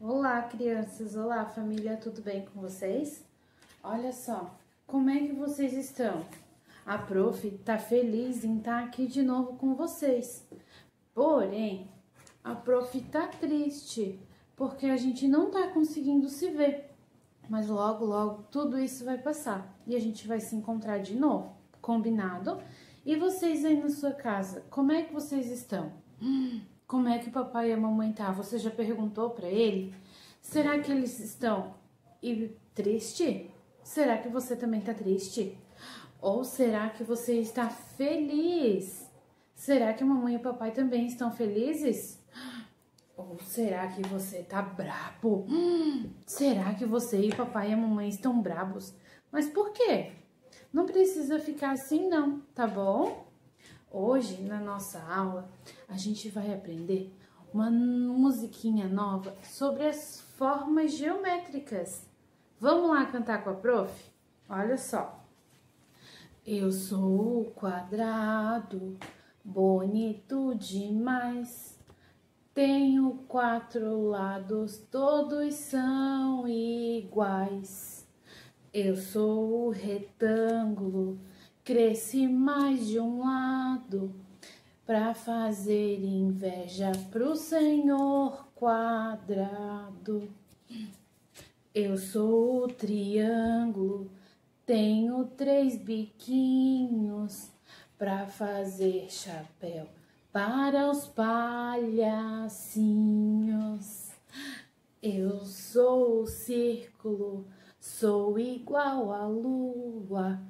Olá, crianças! Olá, família! Tudo bem com vocês? Olha só, como é que vocês estão? A prof tá feliz em estar tá aqui de novo com vocês. Porém, a prof tá triste porque a gente não tá conseguindo se ver. Mas logo, logo tudo isso vai passar e a gente vai se encontrar de novo. Combinado? E vocês aí na sua casa, como é que vocês estão? Hum, como é que o papai e a mamãe tá? Você já perguntou para ele? Será que eles estão e triste? Será que você também tá triste? Ou será que você está feliz? Será que a mamãe e o papai também estão felizes? Ou será que você tá brabo? Hum, será que você e papai e a mamãe estão brabos? Mas por quê? Não precisa ficar assim não, tá bom? Hoje, na nossa aula, a gente vai aprender uma musiquinha nova sobre as formas geométricas. Vamos lá cantar com a prof? Olha só. Eu sou o quadrado, bonito demais. Tenho quatro lados, todos são iguais. Eu sou o retângulo, cresci mais de um lado para fazer inveja pro Senhor quadrado. Eu sou o triângulo, tenho três biquinhos para fazer chapéu para os palhacinhos. Eu sou o círculo Sou igual à lua,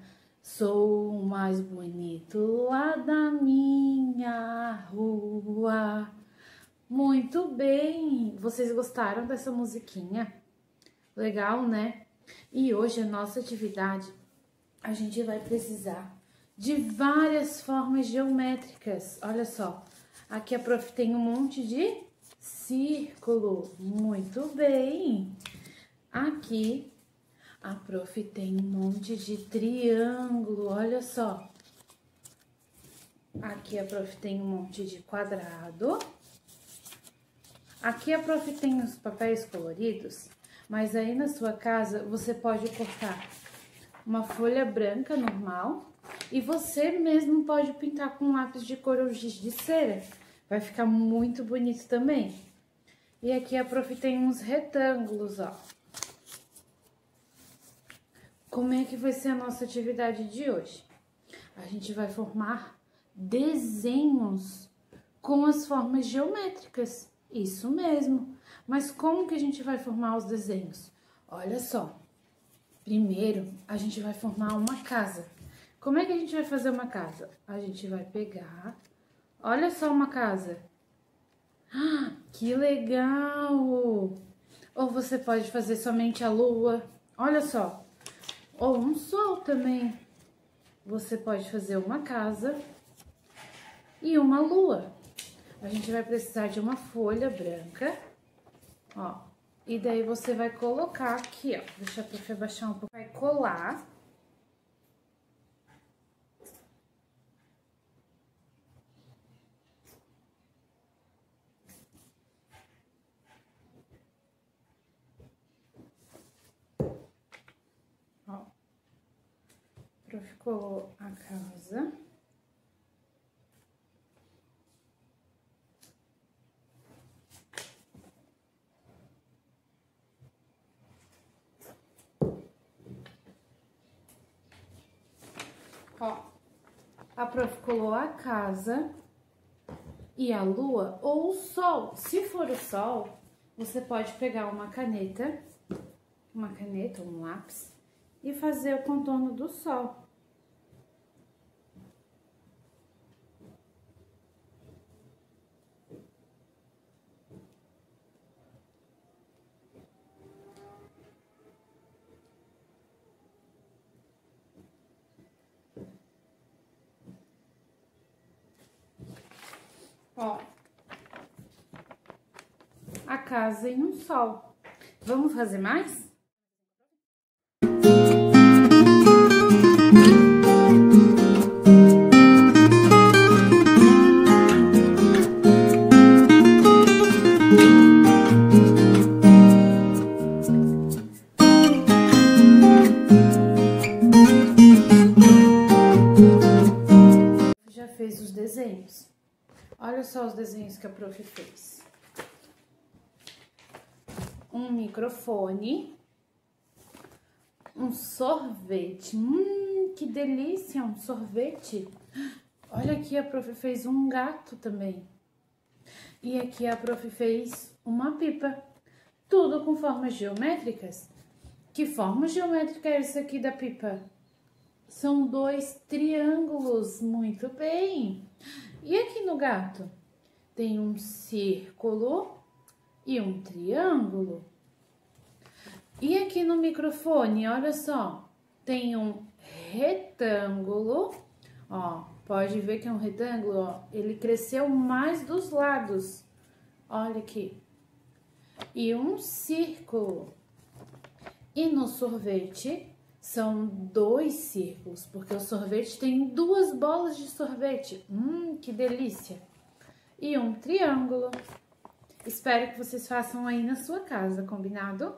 sou o mais bonito lá da minha rua. Muito bem! Vocês gostaram dessa musiquinha? Legal, né? E hoje a nossa atividade a gente vai precisar de várias formas geométricas. Olha só, aqui a prof tem um monte de círculo. Muito bem! Aqui a prof tem um monte de triângulo, olha só. Aqui a prof tem um monte de quadrado. Aqui a prof tem os papéis coloridos, mas aí na sua casa você pode cortar uma folha branca normal e você mesmo pode pintar com lápis de cor ou giz de cera. Vai ficar muito bonito também. E aqui a prof tem uns retângulos, ó. Como é que vai ser a nossa atividade de hoje? A gente vai formar desenhos com as formas geométricas. Isso mesmo. Mas como que a gente vai formar os desenhos? Olha só. Primeiro, a gente vai formar uma casa. Como é que a gente vai fazer uma casa? A gente vai pegar... Olha só uma casa. Ah, que legal! Ou você pode fazer somente a lua. Olha só, ou um sol também. Você pode fazer uma casa e uma lua. A gente vai precisar de uma folha branca, ó. E daí você vai colocar aqui, ó. Deixa a prof abaixar um pouco. Vai colar ficou a casa. Ó, a prof colou a casa e a lua ou o sol. Se for o sol, você pode pegar uma caneta, uma caneta, um lápis e fazer o contorno do sol. Ó, a casa em um sol. Vamos fazer mais? Olha só os desenhos que a prof fez. Um microfone. Um sorvete. Hum, que delícia, um sorvete. Olha aqui, a prof fez um gato também. E aqui a prof fez uma pipa. Tudo com formas geométricas. Que forma geométrica é essa aqui da pipa? São dois triângulos, muito bem. E aqui no gato? Tem um círculo e um triângulo. E aqui no microfone, olha só, tem um retângulo, ó, pode ver que é um retângulo, ó, ele cresceu mais dos lados, olha aqui. E um círculo. E no sorvete são dois círculos, porque o sorvete tem duas bolas de sorvete. Hum, que delícia! E um triângulo. Espero que vocês façam aí na sua casa, combinado?